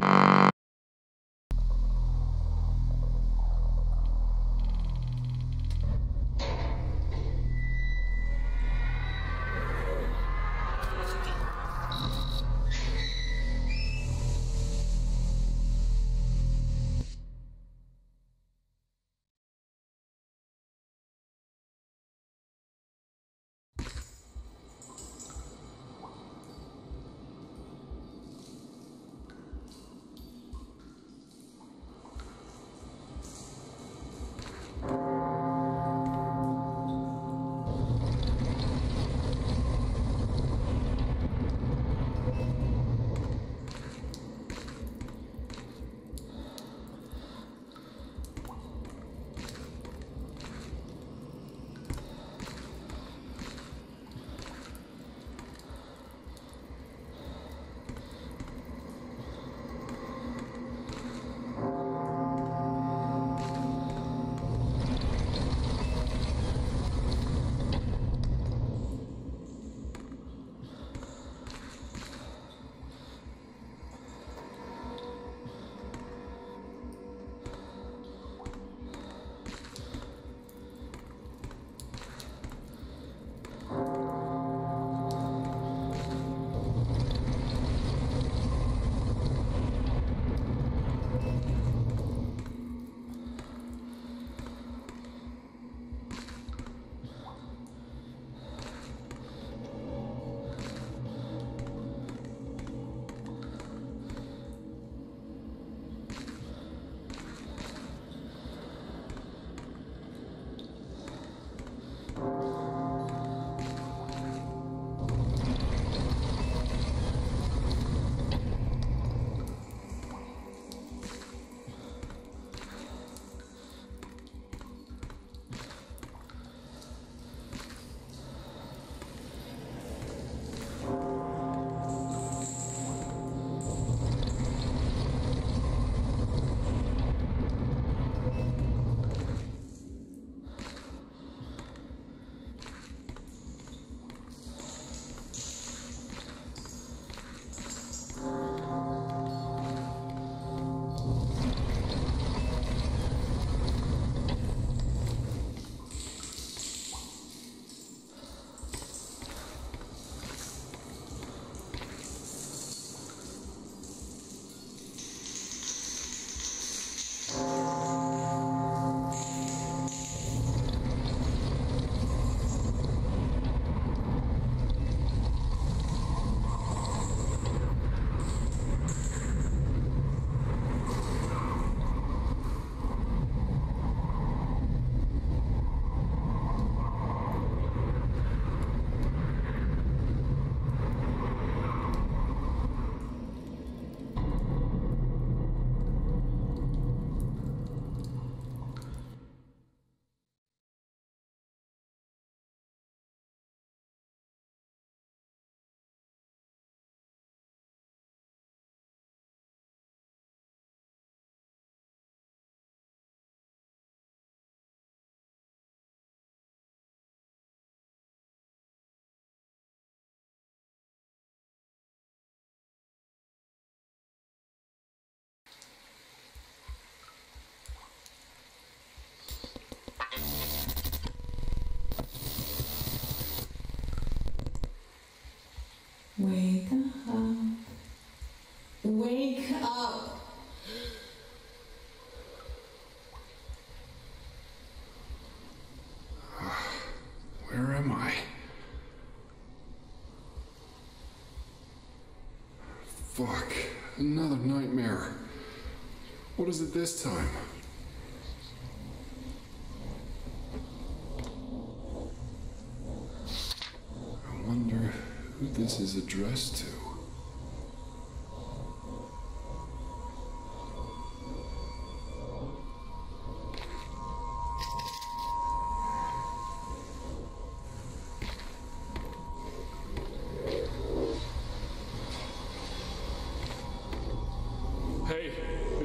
Wake Fuck. Another nightmare. What is it this time? I wonder who this is addressed to.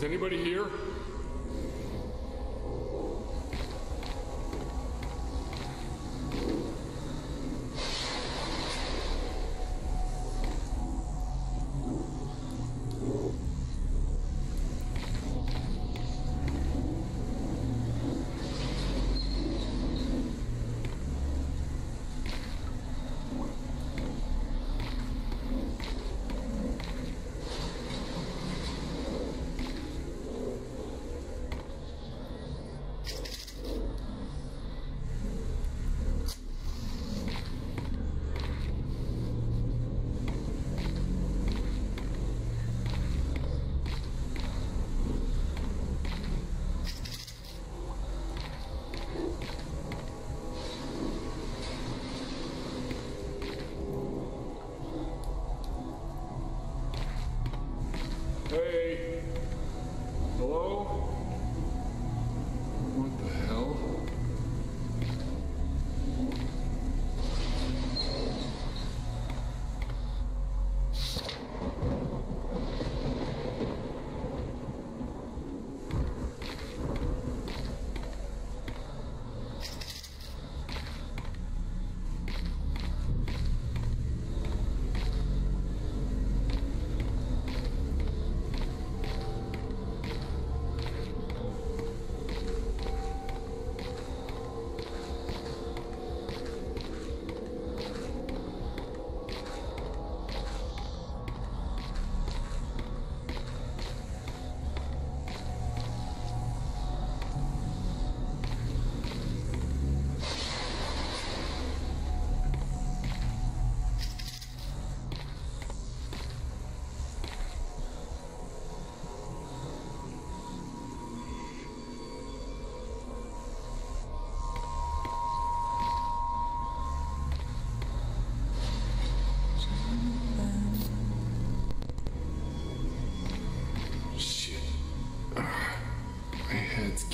Is anybody here?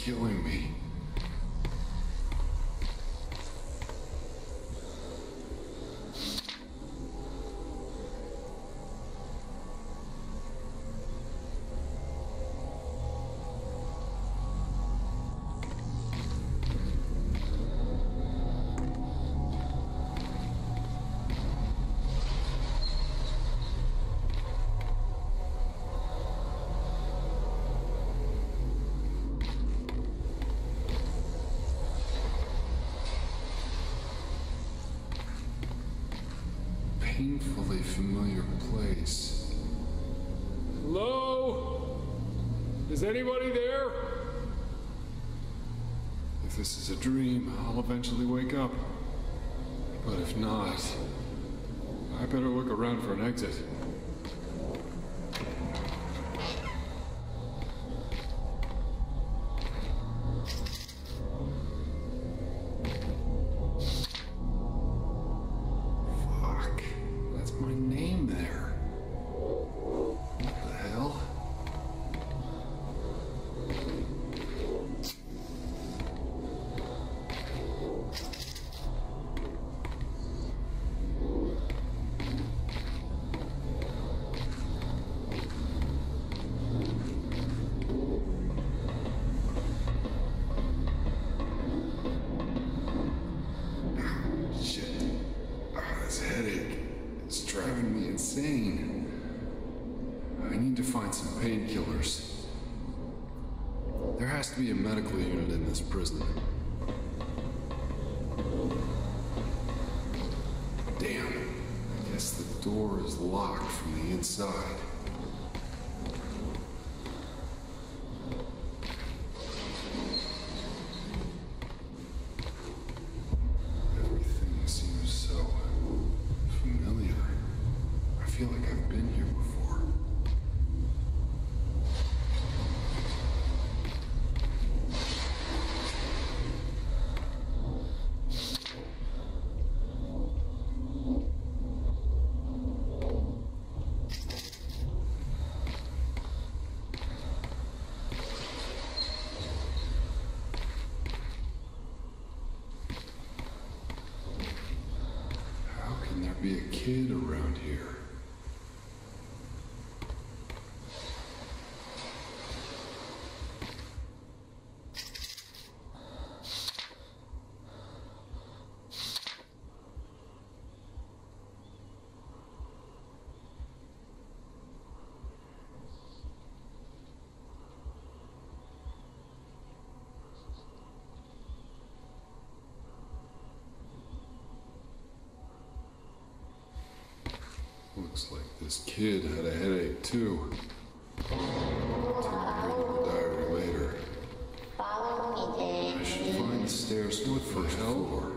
Killing me. Painfully familiar place. Hello? Is anybody there? If this is a dream, I'll eventually wake up. But if not, I better look around for an exit. Has to be a medical unit in this prison. Damn. I guess the door is locked from the inside. Everything seems so familiar. I feel like I've been here before. How can there be a kid around here? Looks like this kid had a headache too. I'll tell him the diary later. Follow me, I should find the stairs to the first floor.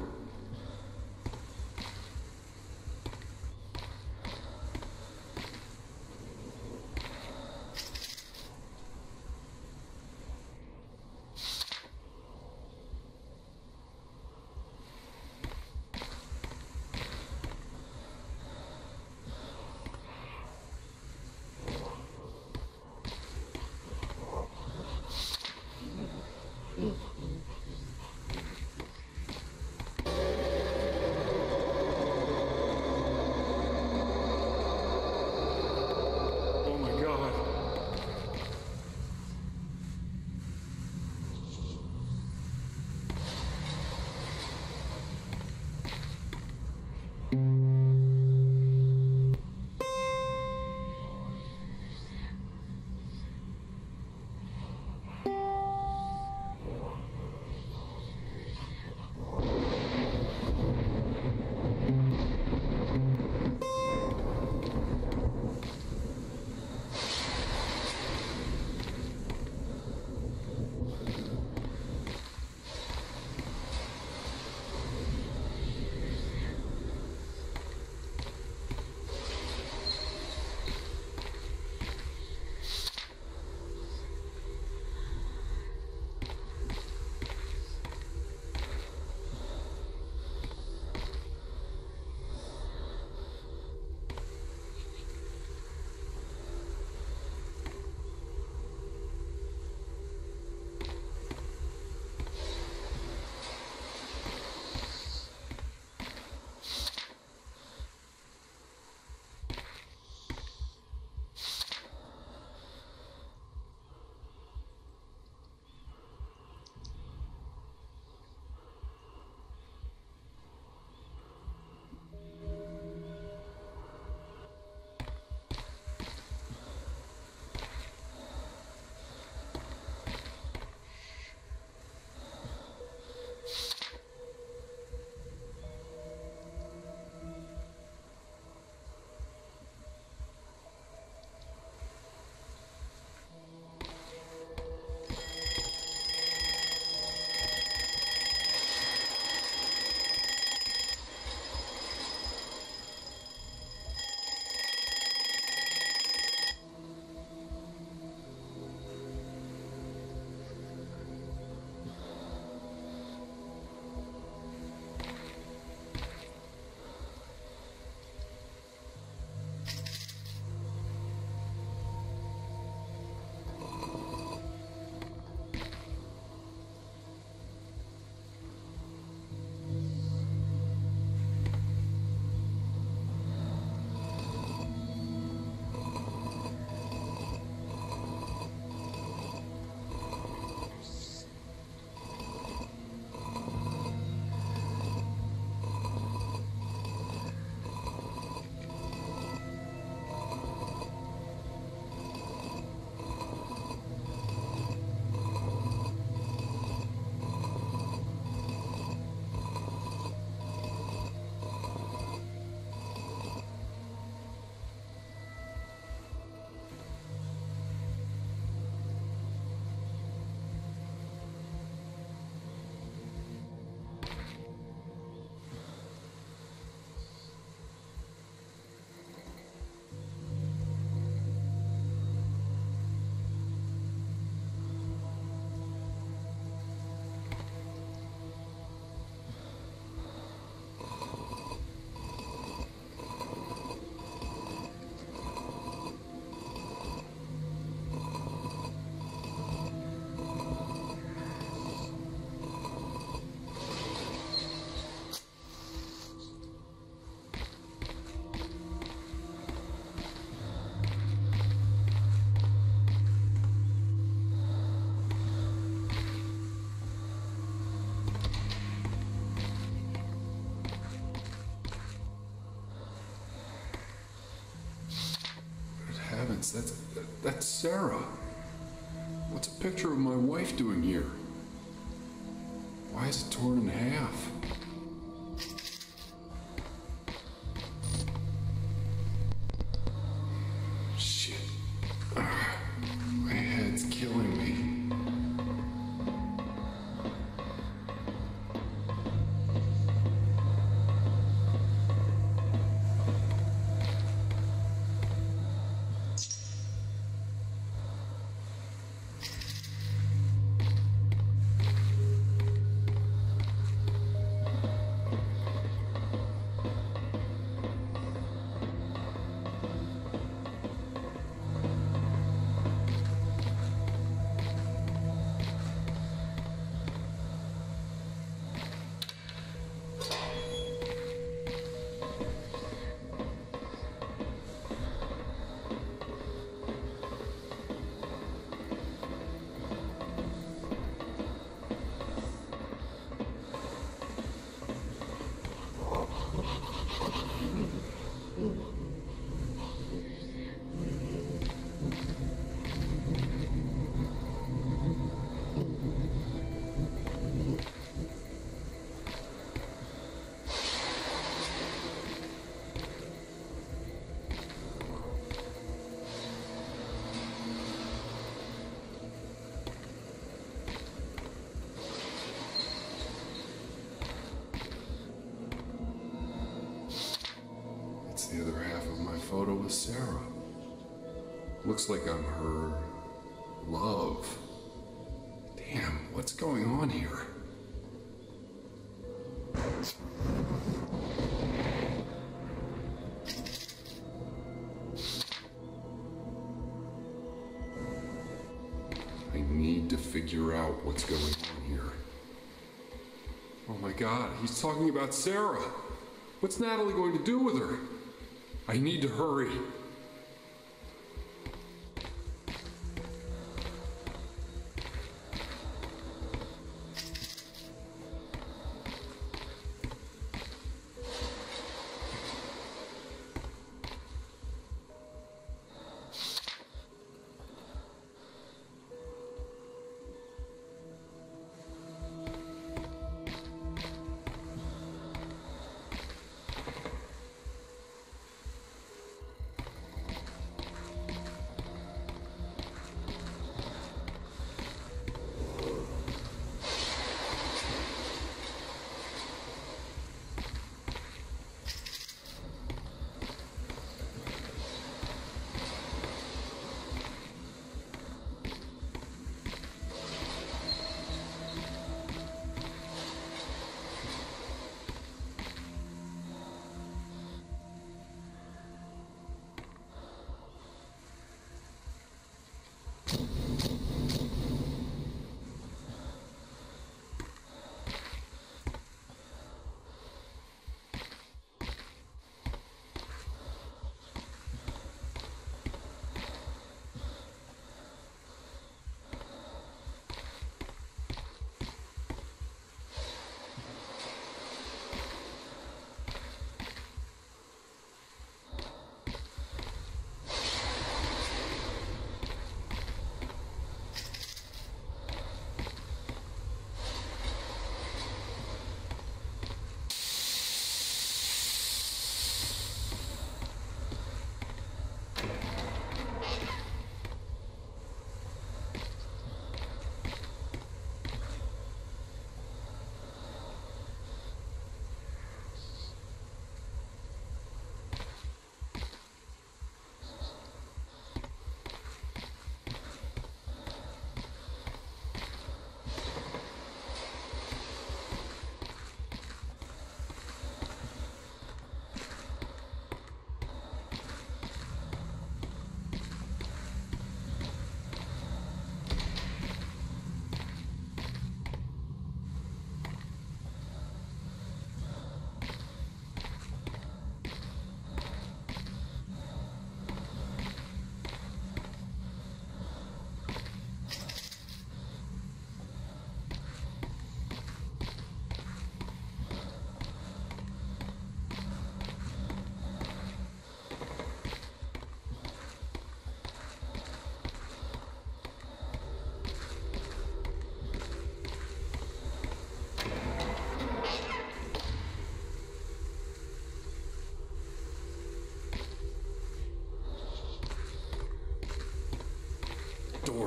That's that's Sarah. What's a picture of my wife doing here? Why is it torn in half? Sarah. Looks like I'm her love. Damn, what's going on here? I need to figure out what's going on here. Oh my god, he's talking about Sarah. What's Natalie going to do with her? I need to hurry.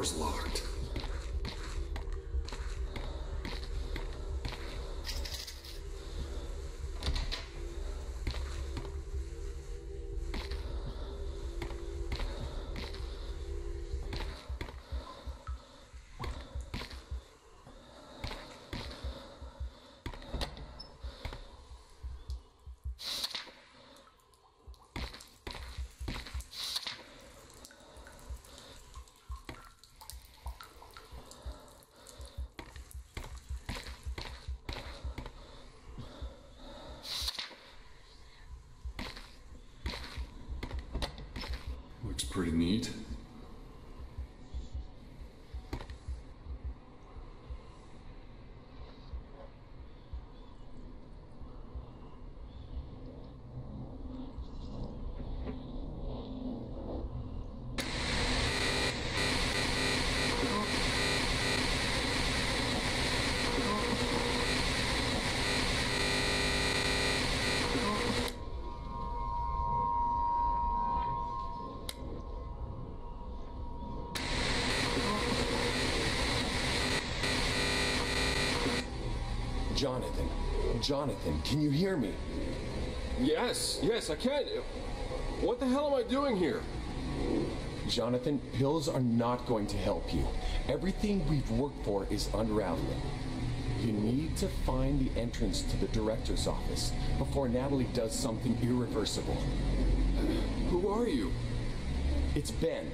Door's locked. Jonathan, Jonathan, can you hear me? Yes, yes, I can. What the hell am I doing here? Jonathan, pills are not going to help you. Everything we've worked for is unraveling. You need to find the entrance to the director's office before Natalie does something irreversible. Who are you? It's Ben.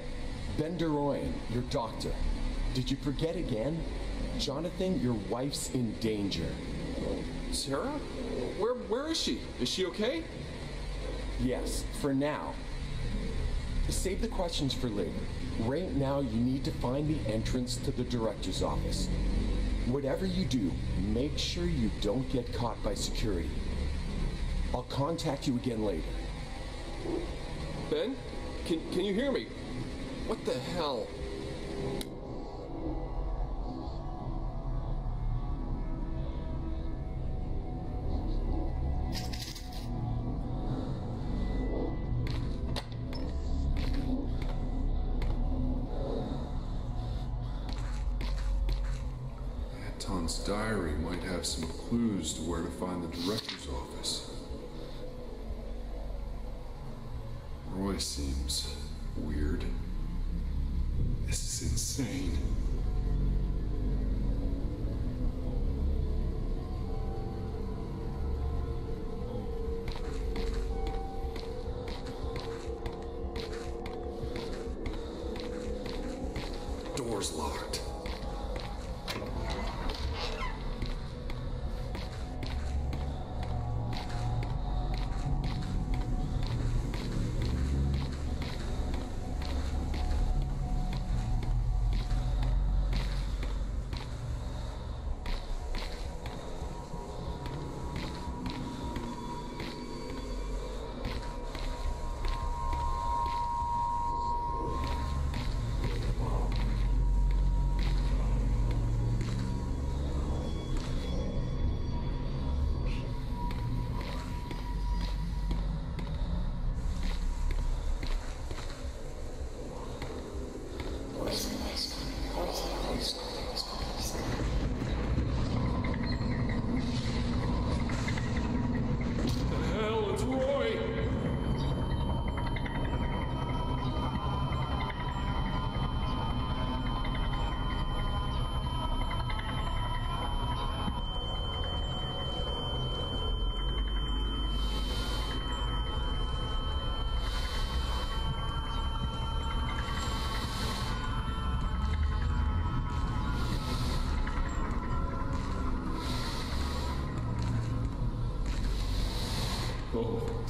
Ben DeRoyan, your doctor. Did you forget again? Jonathan, your wife's in danger. Sarah? Where where is she? Is she okay? Yes, for now. Save the questions for later. Right now, you need to find the entrance to the director's office. Whatever you do, make sure you don't get caught by security. I'll contact you again later. Ben? Can can you hear me? What the hell? Anton's diary might have some clues to where to find the director's office. Roy seems weird. This is insane.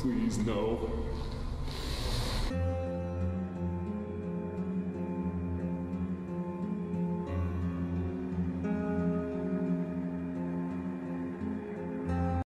Please, no.